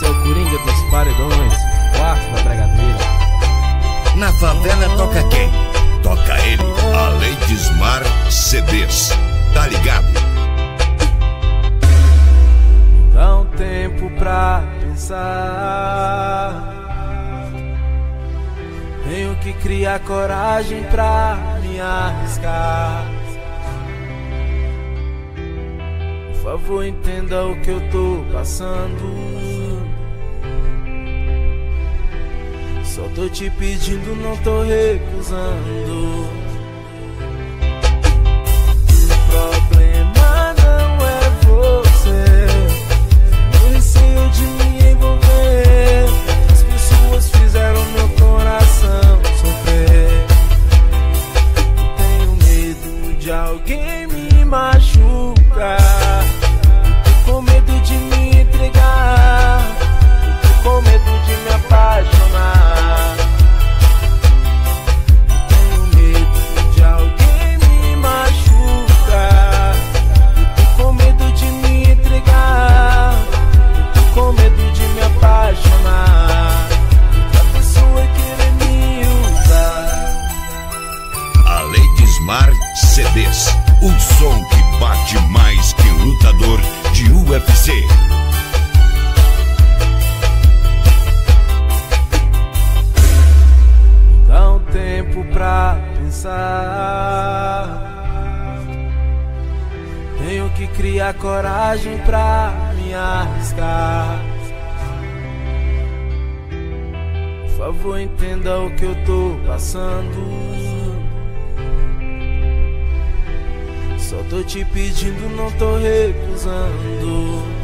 Esse é o Coringa dos Paredões, quarto da Bregadeira. Na favela toca quem? Toca ele, Além de Smar CDs. Tá ligado? Dá um tempo pra pensar. Tenho que criar coragem pra me arriscar. Por favor, entenda o que eu tô passando. Tô te pedindo, não tô recusando. O problema não é você. O receio de me envolver. As pessoas fizeram meu coração sofrer. Tenho medo de alguém me machucar. CDs. O som que bate mais que lutador de UFC. Dá um tempo pra pensar. Tenho que criar coragem pra me arriscar. Por favor, entenda o que eu tô passando. Só tô te pedindo, não tô recusando.